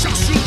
下士